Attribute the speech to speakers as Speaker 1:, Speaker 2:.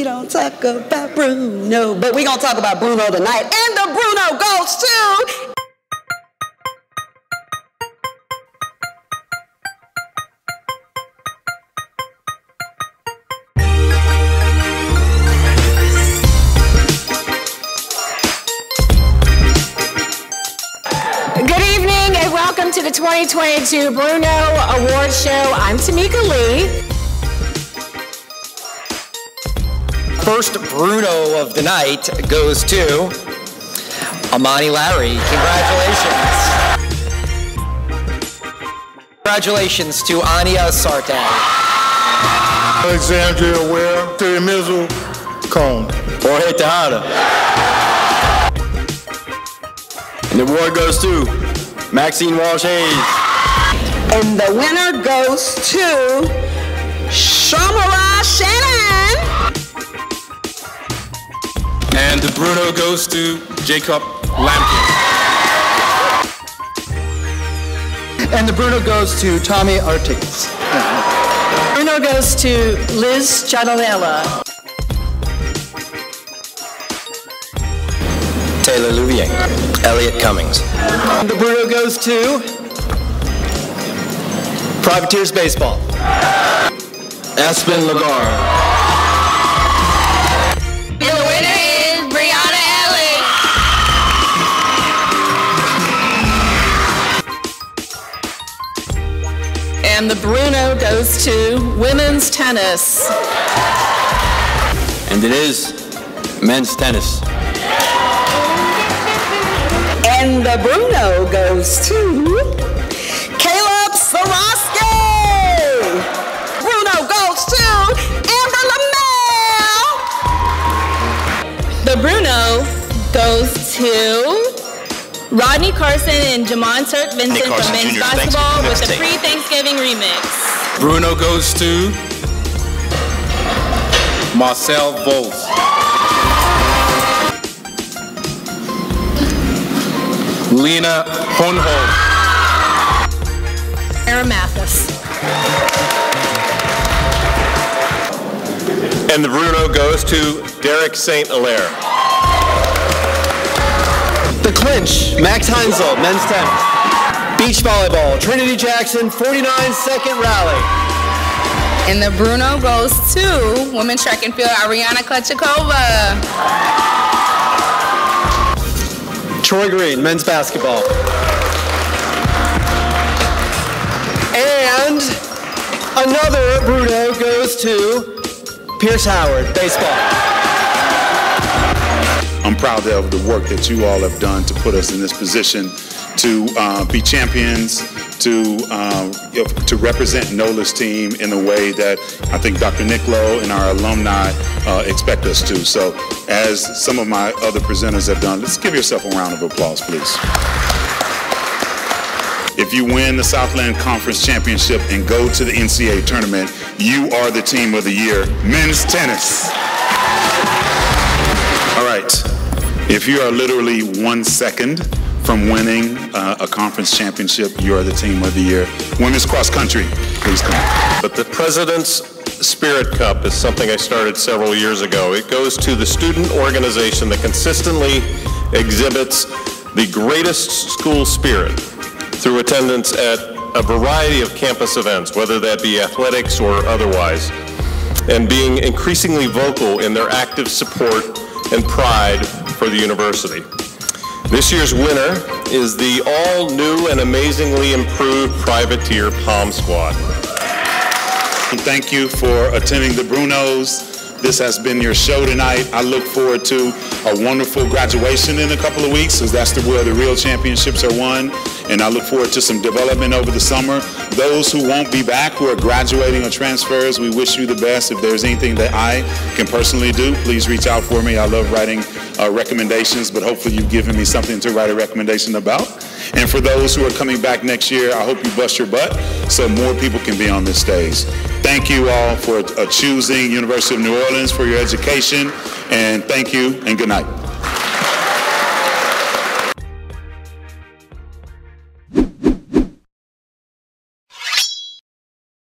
Speaker 1: We don't talk about Bruno, but we gonna talk about Bruno tonight. And the Bruno goes to
Speaker 2: Good evening and welcome to the 2022 Bruno Award Show. I'm Tamika Lee.
Speaker 3: First Bruno of the night goes to Amani Larry. Congratulations. Congratulations to Anya Sarte.
Speaker 4: Alexandria Ware, Terry Mizzle, Cone.
Speaker 5: Jorge Tejada. And the award goes to Maxine Walsh Hayes.
Speaker 1: And the winner goes to Shamara Shannon.
Speaker 6: And the Bruno goes to Jacob Lampkin.
Speaker 7: And the Bruno goes to Tommy Artigas.
Speaker 2: Bruno goes to Liz Chadalella.
Speaker 3: Taylor Louvier. Elliot Cummings.
Speaker 7: And the Bruno goes to Privateers Baseball.
Speaker 5: Aspen Lagar.
Speaker 2: And the Bruno goes to women's tennis.
Speaker 5: And it is men's tennis.
Speaker 1: And the Bruno goes to Caleb Sorosky. Bruno goes to Amber Lamel.
Speaker 2: The Bruno goes to Rodney Carson and Jamon Turk Vincent from men's
Speaker 8: Jr.
Speaker 2: basketball with the
Speaker 8: mixtape.
Speaker 2: pre-Thanksgiving remix.
Speaker 6: Bruno goes to Marcel Vols. Lena Honho.
Speaker 2: Aaron Mathis.
Speaker 5: And the Bruno goes to Derek St. Hilaire.
Speaker 7: Clinch, Max Heinzel, men's tennis. Beach volleyball, Trinity Jackson, 49 second rally.
Speaker 9: And the Bruno goes to women's track and field, Ariana Klechikova.
Speaker 7: Troy Green, men's basketball. And another Bruno goes to Pierce Howard, baseball.
Speaker 4: I'm proud of the work that you all have done to put us in this position to uh, be champions, to uh, to represent NOLA's team in a way that I think Dr. Nicklow and our alumni uh, expect us to. So, as some of my other presenters have done, let's give yourself a round of applause, please. If you win the Southland Conference Championship and go to the NCAA tournament, you are the team of the year, men's tennis. If you are literally one second from winning uh, a conference championship, you are the team of the year. Women's cross country, please come.
Speaker 5: But the President's Spirit Cup is something I started several years ago. It goes to the student organization that consistently exhibits the greatest school spirit through attendance at a variety of campus events, whether that be athletics or otherwise, and being increasingly vocal in their active support and pride for the university. This year's winner is the all-new and amazingly improved Privateer Pom Squad.
Speaker 4: And thank you for attending the Brunos. This has been your show tonight. I look forward to a wonderful graduation in a couple of weeks, because that's the where the real championships are won. And I look forward to some development over the summer. Those who won't be back, who are graduating or transfers, we wish you the best. If there's anything that I can personally do, please reach out for me. I love writing uh, recommendations, but hopefully you've given me something to write a recommendation about. And for those who are coming back next year, I hope you bust your butt so more people can be on this stage. Thank you all for uh, choosing University of New Orleans for your education, and thank you and good night.